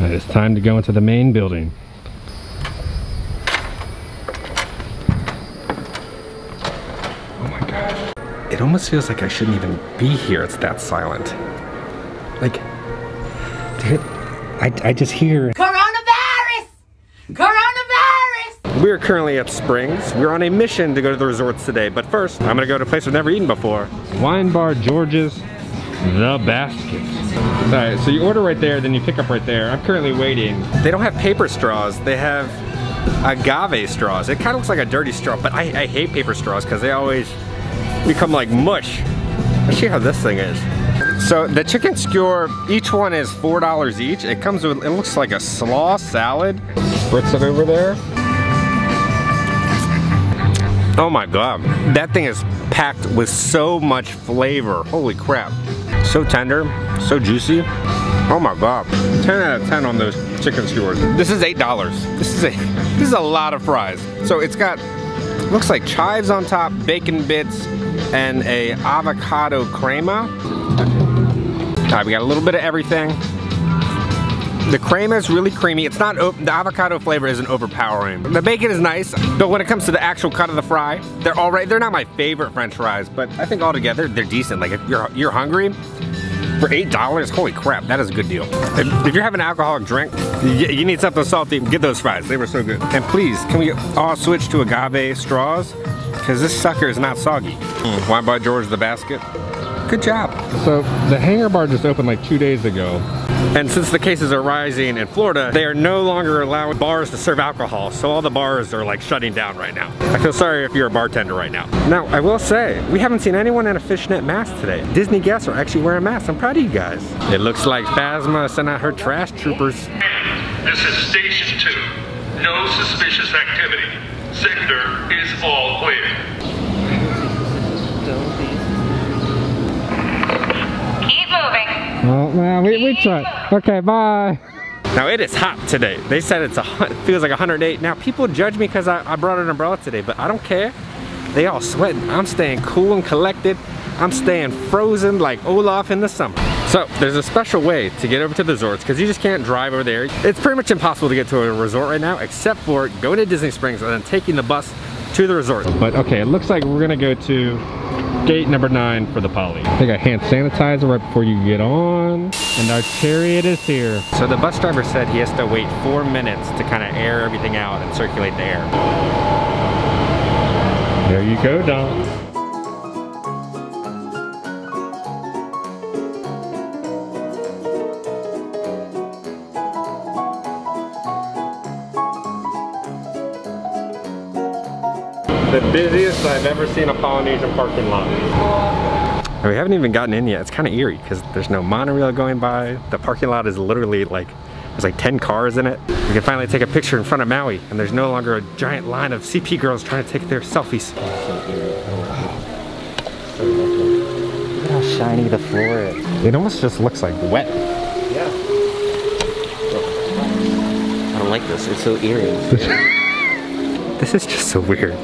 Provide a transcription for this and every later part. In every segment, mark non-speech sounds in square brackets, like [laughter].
Right, it's time to go into the main building. Oh my god. It almost feels like I shouldn't even be here. It's that silent. Like, dude, I, I just hear. Coronavirus! Coronavirus! We're currently at Springs. We're on a mission to go to the resorts today, but first, I'm gonna go to a place I've never eaten before. Wine Bar George's The Basket. All right, so you order right there, then you pick up right there. I'm currently waiting. They don't have paper straws. They have agave straws. It kind of looks like a dirty straw, but I, I hate paper straws because they always become like mush. Let's see how this thing is. So the chicken skewer, each one is $4 each. It comes with, it looks like a slaw salad. Spritz it over there. Oh my God. That thing is packed with so much flavor. Holy crap. So tender, so juicy. Oh my God. 10 out of 10 on those chicken skewers. This is $8. This is a, this is a lot of fries. So it's got, looks like chives on top, bacon bits, and a avocado crema. All right, we got a little bit of everything. The crema is really creamy. It's not, the avocado flavor isn't overpowering. The bacon is nice, but when it comes to the actual cut of the fry, they're all right. They're not my favorite french fries, but I think altogether, they're decent. Like if you're, you're hungry, for $8, holy crap, that is a good deal. If, if you're having an alcoholic drink, you, you, need something salty, get those fries. They were so good. And please, can we all switch to agave straws? Because this sucker is not soggy. Mm, Wine Bar George the basket. Good job. So the Hangar bar just opened like two days ago. And since the cases are rising in Florida, they are no longer allowing bars to serve alcohol. So all the bars are like shutting down right now. I feel sorry if you're a bartender right now. Now, I will say, we haven't seen anyone in a fishnet mask today. Disney guests are actually wearing masks. I'm proud of you guys. It looks like Phasma sent out her trash troopers. This is Station 2. No suspicious activity. Sector is all clear. We, we tried. Okay, bye. Now it is hot today. They said it's a it feels like 108. Now people judge me because I, I brought an umbrella today, but I don't care. They all sweating. I'm staying cool and collected. I'm staying frozen like Olaf in the summer. So there's a special way to get over to the resorts because you just can't drive over there. It's pretty much impossible to get to a resort right now except for going to Disney Springs and then taking the bus to the resort. But okay, it looks like we're gonna go to gate number nine for the poly. They got hand sanitizer right before you get on. And our chariot is here. So the bus driver said he has to wait four minutes to kind of air everything out and circulate the air. There you go, Don. The busiest I've ever seen a Polynesian parking lot. We haven't even gotten in yet. It's kind of eerie because there's no monorail going by. The parking lot is literally like, there's like 10 cars in it. We can finally take a picture in front of Maui and there's no longer a giant line of CP girls trying to take their selfies. Look at how shiny the floor is. It almost just looks like wet. Yeah. I don't like this. It's so eerie. [laughs] This is just so weird.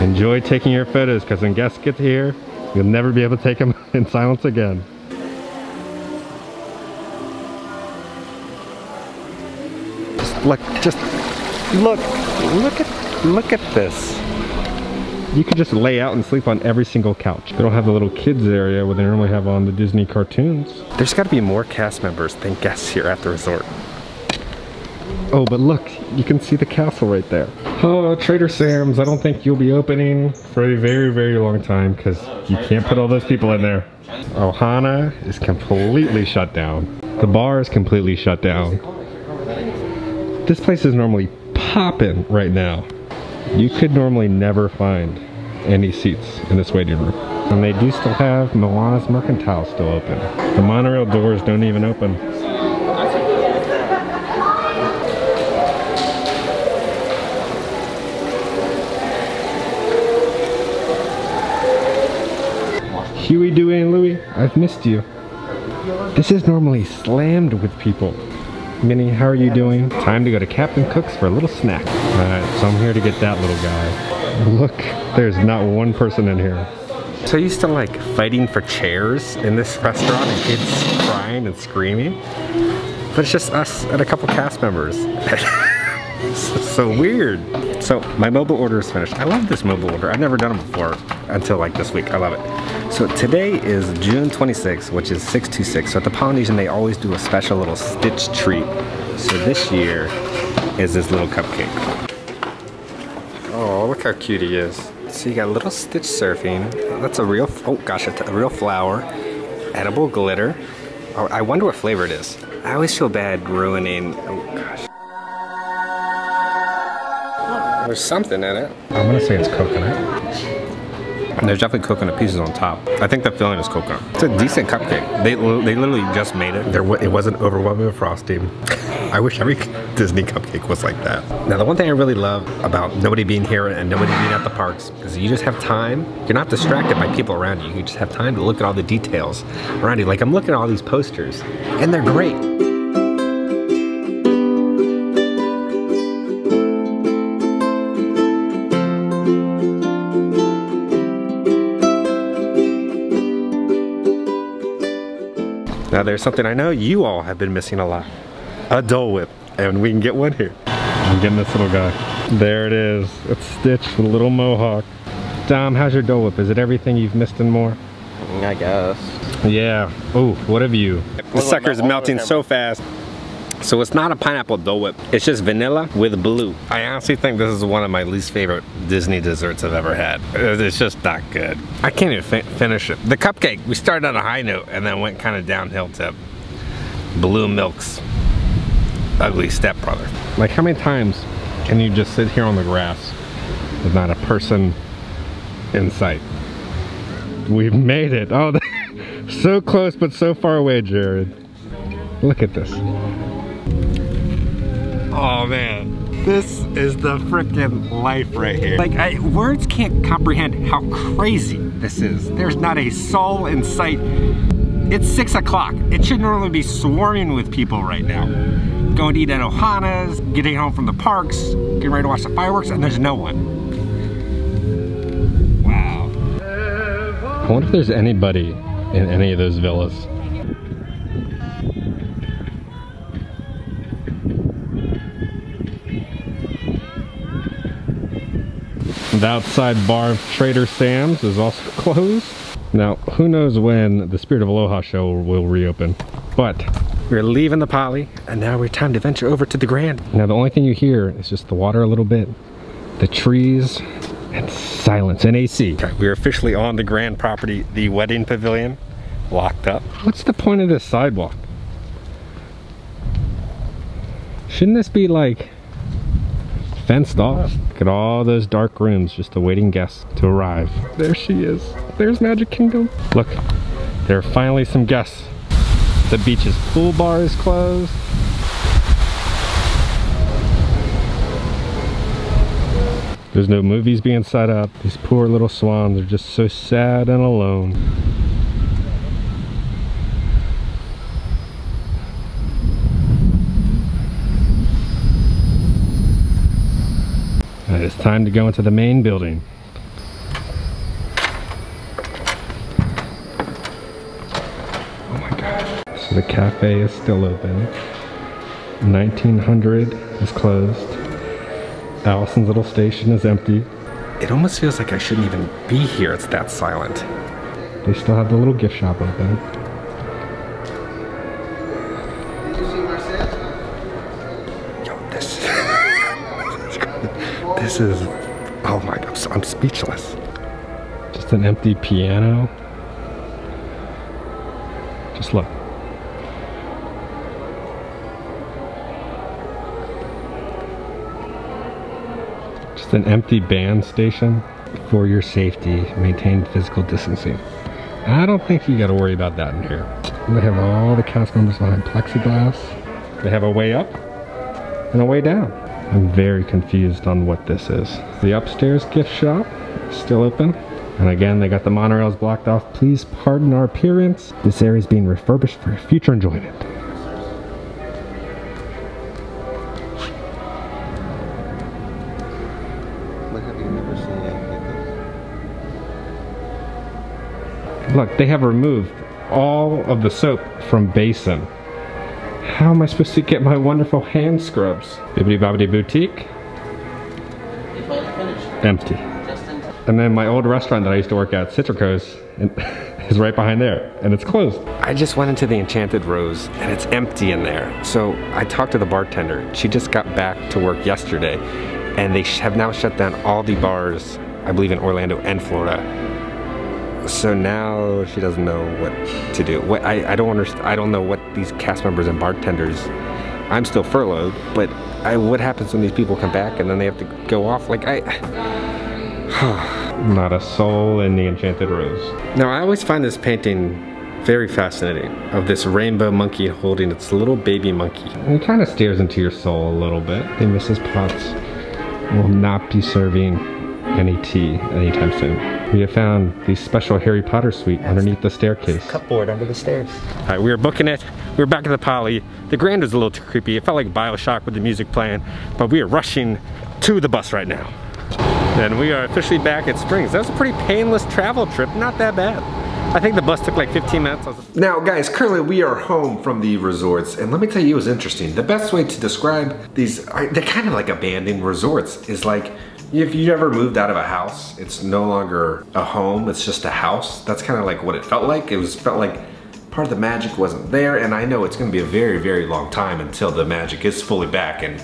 Enjoy taking your photos because when guests get here, you'll never be able to take them [laughs] in silence again. Just look, just look, look at, look at this. You could just lay out and sleep on every single couch. They don't have the little kids area where they normally have on the Disney cartoons. There's gotta be more cast members than guests here at the resort. Oh, but look, you can see the castle right there. Oh, Trader Sam's, I don't think you'll be opening for a very, very long time because you can't put all those people in there. Ohana is completely shut down. The bar is completely shut down. This place is normally popping right now. You could normally never find any seats in this waiting room. And they do still have Moana's Mercantile still open. The monorail doors don't even open. Huey, Dewey, and Louie, I've missed you. This is normally slammed with people. Minnie, how are you doing? Time to go to Captain Cook's for a little snack. Alright, so I'm here to get that little guy. Look, there's not one person in here. So used to like fighting for chairs in this restaurant and kids crying and screaming. but it's just us and a couple cast members. so, [laughs] so weird. So my mobile order is finished. I love this mobile order. I've never done it before until like this week. I love it. So today is June 26th, which is 626. So at the Polynesian, they always do a special little Stitch treat. So this year is this little cupcake. Oh, look how cute he is. So you got a little Stitch surfing. That's a real, oh gosh, a real flower. Edible glitter. Oh, I wonder what flavor it is. I always feel bad ruining, oh gosh. There's something in it. I'm gonna say it's coconut. And there's definitely coconut pieces on top. I think the filling is coconut. It's a decent cupcake. They, they literally just made it. There, it wasn't overwhelming with frosting. I wish every [laughs] Disney cupcake was like that. Now the one thing I really love about nobody being here and nobody being at the parks is you just have time. You're not distracted by people around you. You just have time to look at all the details around you. Like I'm looking at all these posters and they're great. Now there's something I know you all have been missing a lot. A Dole Whip. And we can get one here. I'm getting this little guy. There it is. It's stitched with a little mohawk. Dom, how's your Dole Whip? Is it everything you've missed and more? I guess. Yeah. Oh, what have you? The sucker's melting so fast. So it's not a pineapple Dole Whip. It's just vanilla with blue. I honestly think this is one of my least favorite Disney desserts I've ever had. It's just not good. I can't even fi finish it. The cupcake, we started on a high note and then went kind of downhill to Blue Milk's ugly stepbrother. Like how many times can you just sit here on the grass with not a person in sight? We've made it. Oh, [laughs] so close but so far away, Jared. Look at this. Oh man, this is the freaking life right here. Like, I, words can't comprehend how crazy this is. There's not a soul in sight. It's six o'clock. It should normally be swarming with people right now. Going to eat at Ohana's, getting home from the parks, getting ready to watch the fireworks, and there's no one. Wow. I wonder if there's anybody in any of those villas. The outside bar of Trader Sam's is also [laughs] closed. Now, who knows when the Spirit of Aloha show will reopen. But we're leaving the Poly, and now we're time to venture over to the Grand. Now, the only thing you hear is just the water a little bit, the trees, and silence and AC. Okay, we're officially on the Grand property, the wedding pavilion, locked up. What's the point of this sidewalk? Shouldn't this be like fenced off. Look at all those dark rooms just awaiting guests to arrive. There she is. There's Magic Kingdom. Look, there are finally some guests. The beach's pool bar is closed. There's no movies being set up. These poor little swans are just so sad and alone. It's time to go into the main building. Oh my god. So the cafe is still open. 1900 is closed. Allison's little station is empty. It almost feels like I shouldn't even be here. It's that silent. They still have the little gift shop open. This is. Oh my god, I'm, I'm speechless. Just an empty piano. Just look. Just an empty band station. For your safety, maintain physical distancing. I don't think you got to worry about that in here. They have all the cast members behind plexiglass. They have a way up and a way down. I'm very confused on what this is. The upstairs gift shop is still open. And again, they got the monorails blocked off. Please pardon our appearance. This area is being refurbished for future enjoyment. But have you never seen anything like this? Look, they have removed all of the soap from Basin. How am I supposed to get my wonderful hand scrubs? Bibbidi Bobbidi Boutique? Empty. And then my old restaurant that I used to work at, Citrico's, [laughs] is right behind there, and it's closed. I just went into the Enchanted Rose, and it's empty in there. So I talked to the bartender. She just got back to work yesterday, and they have now shut down all the bars, I believe in Orlando and Florida. So now she doesn't know what to do. What I, I don't understand. I don't know what these cast members and bartenders. I'm still furloughed, but I, what happens when these people come back and then they have to go off? Like I. [sighs] Not a soul in the Enchanted Rose. Now I always find this painting very fascinating of this rainbow monkey holding its little baby monkey. It kind of stares into your soul a little bit. And Mrs. Potts will not be serving any tea anytime soon. We have found the special Harry Potter suite underneath the staircase. Cupboard under the stairs. All right, we were booking it. We were back at the Poly. The Grand was a little too creepy. It felt like Bioshock with the music playing, but we are rushing to the bus right now. And we are officially back at Springs. That was a pretty painless travel trip, not that bad. I think the bus took like 15 minutes. Now guys, currently we are home from the resorts and let me tell you it was interesting. The best way to describe these, they're kind of like abandoned resorts, is like if you ever moved out of a house, it's no longer a home, it's just a house. That's kind of like what it felt like. It was felt like part of the magic wasn't there and I know it's gonna be a very, very long time until the magic is fully back and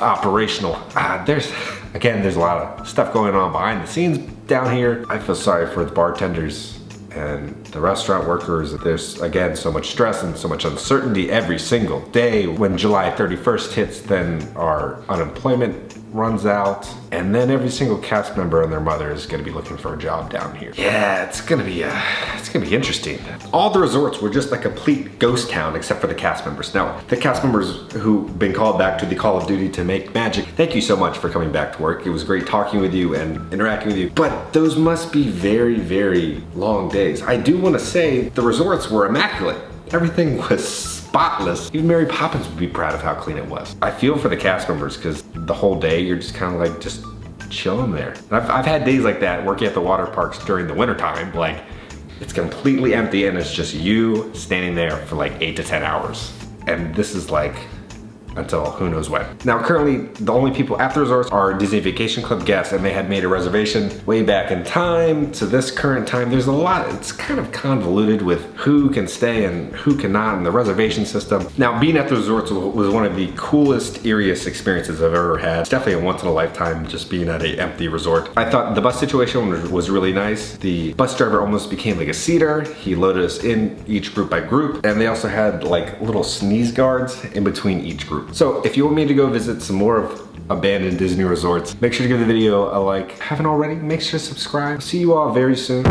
operational. Uh, there's, again, there's a lot of stuff going on behind the scenes down here. I feel sorry for the bartenders and the restaurant workers. There's again so much stress and so much uncertainty every single day. When July 31st hits, then our unemployment runs out, and then every single cast member and their mother is gonna be looking for a job down here. Yeah, it's gonna be uh, it's gonna be interesting. All the resorts were just a complete ghost town except for the cast members. Now, the cast members who've been called back to the Call of Duty to make magic, thank you so much for coming back to work. It was great talking with you and interacting with you, but those must be very, very long days. I do wanna say the resorts were immaculate. Everything was spotless. Even Mary Poppins would be proud of how clean it was. I feel for the cast members because the whole day you're just kind of like just chilling there. I've, I've had days like that working at the water parks during the winter time. Like it's completely empty and it's just you standing there for like eight to 10 hours. And this is like until who knows when. Now currently the only people at the resorts are Disney Vacation Club guests and they had made a reservation way back in time to this current time. There's a lot, it's kind of convoluted with who can stay and who cannot in the reservation system. Now being at the resorts was one of the coolest, eeriest experiences I've ever had. It's definitely a once in a lifetime just being at an empty resort. I thought the bus situation was really nice. The bus driver almost became like a seater. He loaded us in each group by group and they also had like little sneeze guards in between each group. So if you want me to go visit some more of abandoned Disney resorts, make sure to give the video a like. Haven't already, make sure to subscribe. See you all very soon.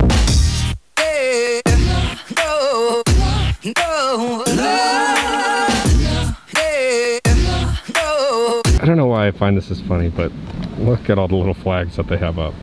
I don't know why I find this is funny, but look at all the little flags that they have up.